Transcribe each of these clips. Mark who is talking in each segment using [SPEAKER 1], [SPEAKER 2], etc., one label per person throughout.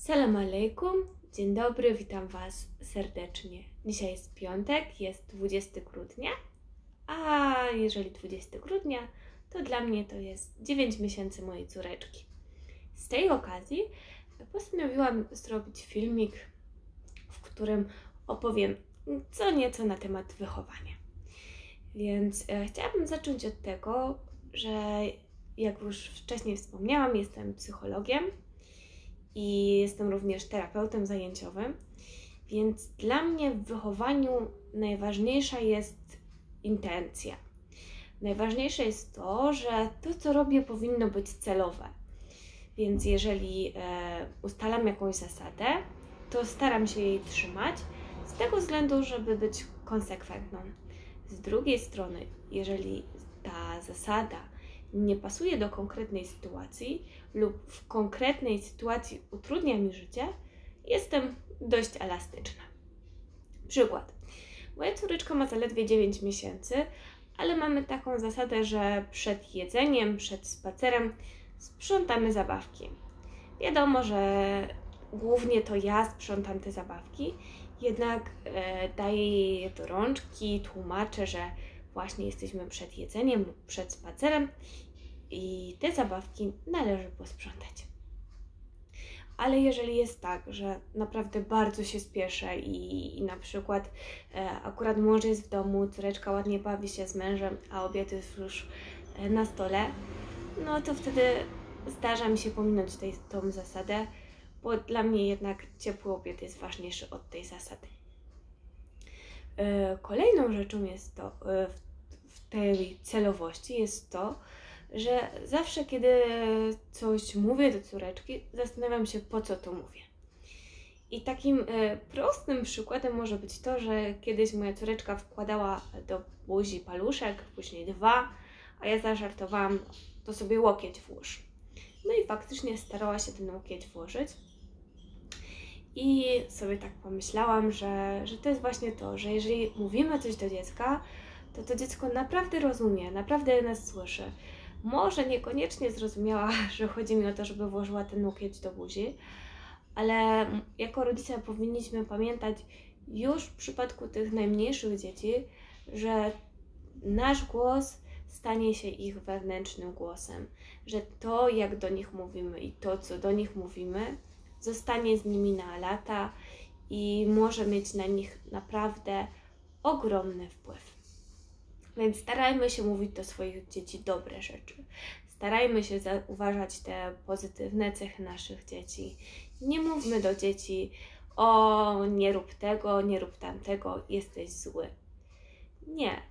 [SPEAKER 1] Salam alaikum, dzień dobry, witam Was serdecznie. Dzisiaj jest piątek, jest 20 grudnia, a jeżeli 20 grudnia, to dla mnie to jest 9 miesięcy mojej córeczki. Z tej okazji postanowiłam zrobić filmik, w którym opowiem co nieco na temat wychowania. Więc e, chciałabym zacząć od tego, że jak już wcześniej wspomniałam, jestem psychologiem i jestem również terapeutem zajęciowym, więc dla mnie w wychowaniu najważniejsza jest intencja. Najważniejsze jest to, że to, co robię, powinno być celowe. Więc jeżeli e, ustalam jakąś zasadę, to staram się jej trzymać z tego względu, żeby być konsekwentną. Z drugiej strony, jeżeli ta zasada nie pasuje do konkretnej sytuacji lub w konkretnej sytuacji utrudnia mi życie, jestem dość elastyczna. Przykład. Moja córeczka ma zaledwie 9 miesięcy, ale mamy taką zasadę, że przed jedzeniem, przed spacerem sprzątamy zabawki. Wiadomo, że głównie to ja sprzątam te zabawki, jednak e, daję jej do rączki, tłumaczę, że właśnie jesteśmy przed jedzeniem lub przed spacerem i te zabawki należy posprzątać. Ale jeżeli jest tak, że naprawdę bardzo się spieszę i, i na przykład e, akurat mąż jest w domu, córeczka ładnie bawi się z mężem, a obiad jest już e, na stole, no to wtedy zdarza mi się pominąć tej, tą zasadę, bo dla mnie jednak ciepły obiad jest ważniejszy od tej zasady. E, kolejną rzeczą jest to, e, w tej celowości jest to, że zawsze, kiedy coś mówię do córeczki, zastanawiam się, po co to mówię. I takim e, prostym przykładem może być to, że kiedyś moja córeczka wkładała do buzi paluszek, później dwa, a ja zażartowałam, to sobie łokieć włóż. No i faktycznie starała się ten łokieć włożyć. I sobie tak pomyślałam, że, że to jest właśnie to, że jeżeli mówimy coś do dziecka, to to dziecko naprawdę rozumie, naprawdę nas słyszy. Może niekoniecznie zrozumiała, że chodzi mi o to, żeby włożyła ten łokieć do buzi, ale jako rodzice powinniśmy pamiętać już w przypadku tych najmniejszych dzieci, że nasz głos stanie się ich wewnętrznym głosem, że to, jak do nich mówimy i to, co do nich mówimy, zostanie z nimi na lata i może mieć na nich naprawdę ogromny wpływ. Więc starajmy się mówić do swoich dzieci dobre rzeczy. Starajmy się zauważać te pozytywne cechy naszych dzieci. Nie mówmy do dzieci: O, nie rób tego, nie rób tamtego, jesteś zły. Nie.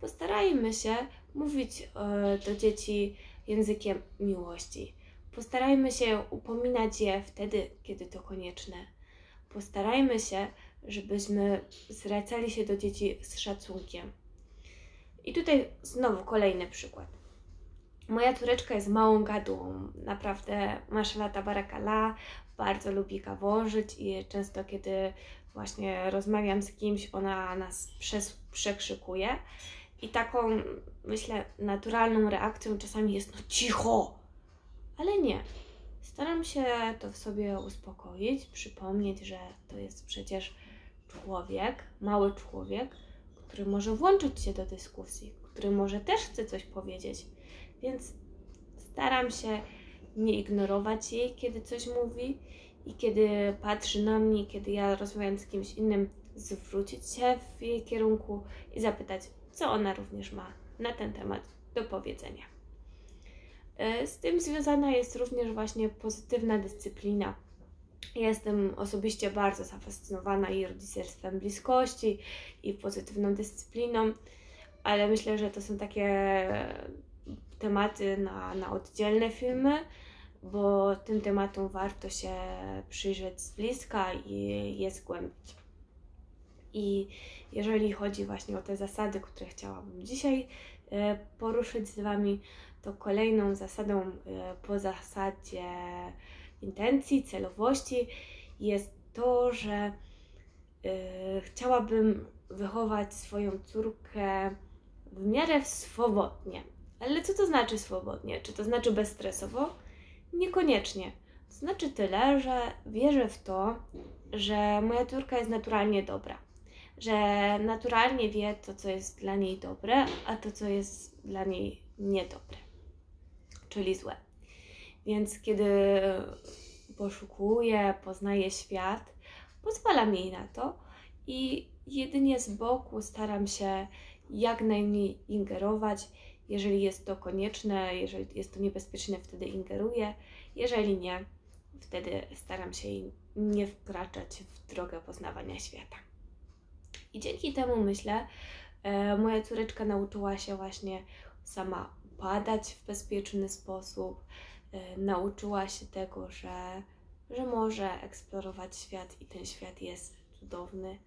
[SPEAKER 1] Postarajmy się mówić e, do dzieci językiem miłości. Postarajmy się upominać je wtedy, kiedy to konieczne. Postarajmy się, żebyśmy zwracali się do dzieci z szacunkiem. I tutaj znowu kolejny przykład. Moja córeczka jest małą gadułą, naprawdę masza lata barakala, bardzo lubi gaworzyć i często kiedy właśnie rozmawiam z kimś, ona nas przez, przekrzykuje. I taką, myślę, naturalną reakcją czasami jest no cicho, ale nie. Staram się to w sobie uspokoić, przypomnieć, że to jest przecież człowiek, mały człowiek, który może włączyć się do dyskusji, który może też chce coś powiedzieć. Więc staram się nie ignorować jej, kiedy coś mówi i kiedy patrzy na mnie, kiedy ja rozmawiam z kimś innym, zwrócić się w jej kierunku i zapytać, co ona również ma na ten temat do powiedzenia. E, z tym związana jest również właśnie pozytywna dyscyplina. Jestem osobiście bardzo zafascynowana i rodzicielstwem bliskości, i pozytywną dyscypliną, ale myślę, że to są takie tematy na, na oddzielne filmy, bo tym tematom warto się przyjrzeć z bliska i je zgłębić. I jeżeli chodzi właśnie o te zasady, które chciałabym dzisiaj e, poruszyć z Wami, to kolejną zasadą e, po zasadzie intencji, celowości jest to, że yy, chciałabym wychować swoją córkę w miarę swobodnie. Ale co to znaczy swobodnie? Czy to znaczy bezstresowo? Niekoniecznie, Znaczy tyle, że wierzę w to, że moja córka jest naturalnie dobra. Że naturalnie wie to, co jest dla niej dobre, a to, co jest dla niej niedobre, czyli złe. Więc kiedy poszukuje, poznaje świat, pozwalam jej na to i jedynie z boku staram się jak najmniej ingerować. Jeżeli jest to konieczne, jeżeli jest to niebezpieczne, wtedy ingeruję. Jeżeli nie, wtedy staram się nie wkraczać w drogę poznawania świata. I dzięki temu myślę, e, moja córeczka nauczyła się właśnie sama upadać w bezpieczny sposób, e, nauczyła się tego, że, że może eksplorować świat i ten świat jest cudowny.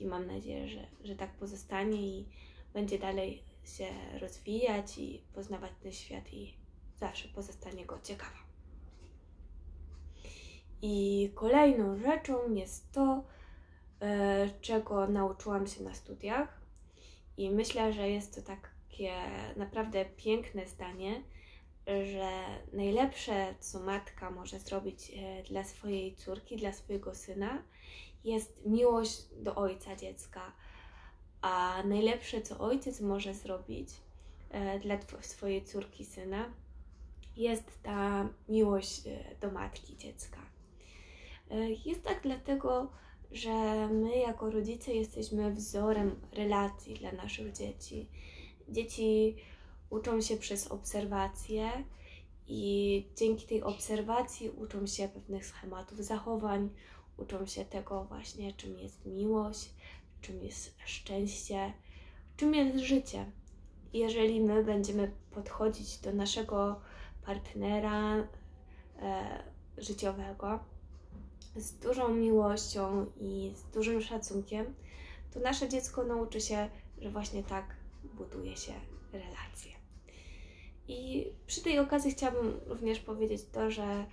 [SPEAKER 1] I mam nadzieję, że, że tak pozostanie i będzie dalej się rozwijać i poznawać ten świat i zawsze pozostanie go ciekawa. I kolejną rzeczą jest to, e, czego nauczyłam się na studiach. I myślę, że jest to takie naprawdę piękne zdanie, że najlepsze, co matka może zrobić e, dla swojej córki, dla swojego syna, jest miłość do ojca dziecka. A najlepsze, co ojciec może zrobić e, dla swojej córki, syna, jest ta miłość do matki dziecka. E, jest tak dlatego, że my jako rodzice jesteśmy wzorem relacji dla naszych dzieci. Dzieci uczą się przez obserwacje i dzięki tej obserwacji uczą się pewnych schematów zachowań, uczą się tego właśnie, czym jest miłość, czym jest szczęście, czym jest życie. Jeżeli my będziemy podchodzić do naszego partnera e, życiowego, z dużą miłością i z dużym szacunkiem, to nasze dziecko nauczy się, że właśnie tak buduje się relacje. I przy tej okazji chciałabym również powiedzieć to, że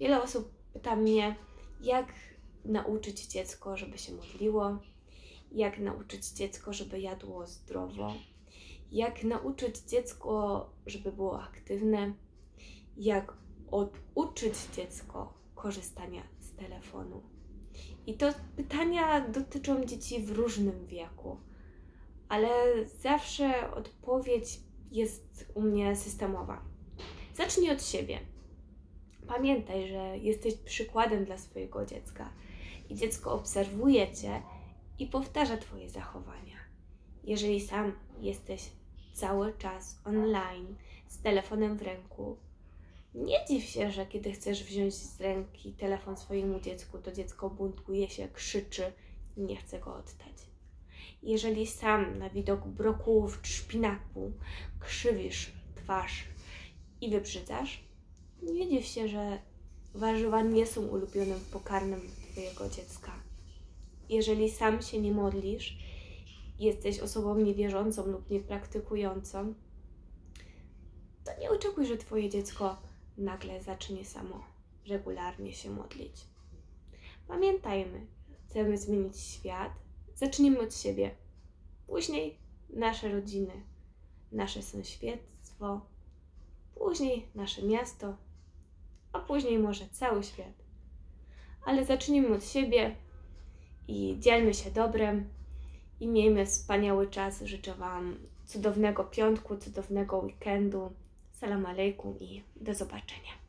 [SPEAKER 1] wiele osób pyta mnie, jak nauczyć dziecko, żeby się modliło, jak nauczyć dziecko, żeby jadło zdrowo, jak nauczyć dziecko, żeby było aktywne, jak oduczyć dziecko korzystania telefonu. I to pytania dotyczą dzieci w różnym wieku, ale zawsze odpowiedź jest u mnie systemowa. Zacznij od siebie. Pamiętaj, że jesteś przykładem dla swojego dziecka i dziecko obserwuje cię i powtarza Twoje zachowania. Jeżeli sam jesteś cały czas online z telefonem w ręku, nie dziw się, że kiedy chcesz wziąć z ręki telefon swojemu dziecku, to dziecko buntuje się, krzyczy, nie chce go oddać. Jeżeli sam na widok brokułów czy szpinaku krzywisz twarz i wybrzydzasz, nie dziw się, że warzywa nie są ulubionym pokarmem Twojego dziecka. Jeżeli sam się nie modlisz, jesteś osobą niewierzącą lub niepraktykującą, to nie oczekuj, że Twoje dziecko nagle zacznie samo regularnie się modlić. Pamiętajmy, chcemy zmienić świat, zacznijmy od siebie. Później nasze rodziny, nasze sąsiedztwo, później nasze miasto, a później może cały świat. Ale zacznijmy od siebie i dzielmy się dobrem i miejmy wspaniały czas. Życzę Wam cudownego piątku, cudownego weekendu. Salam alaikum i do zobaczenia.